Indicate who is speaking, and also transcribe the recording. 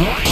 Speaker 1: What?